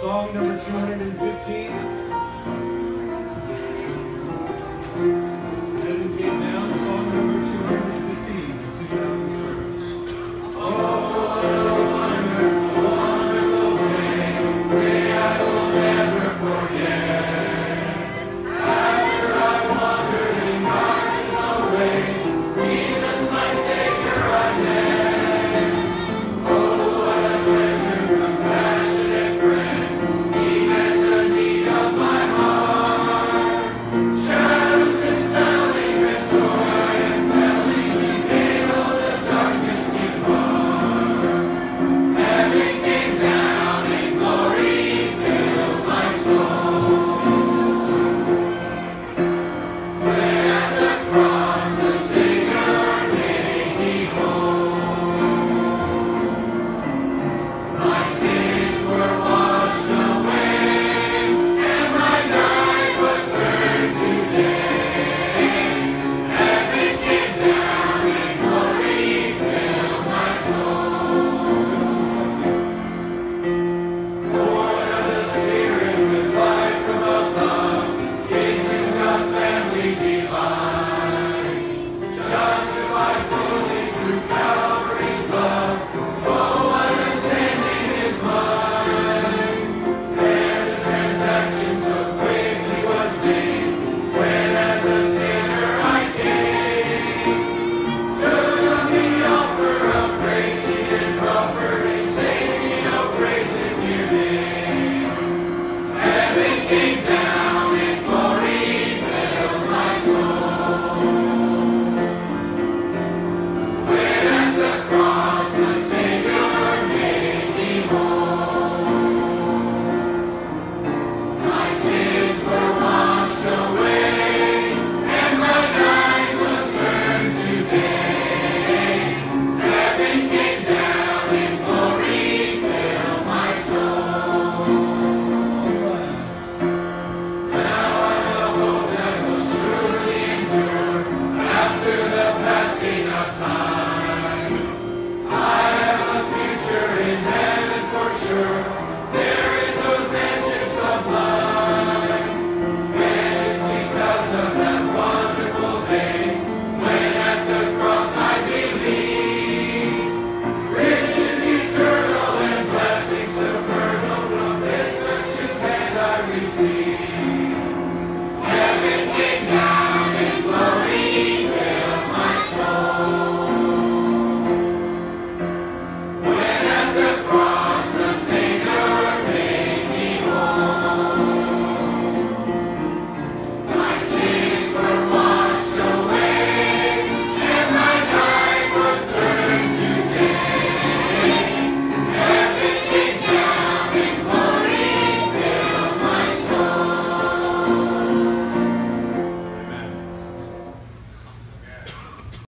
Song number 215. Receive.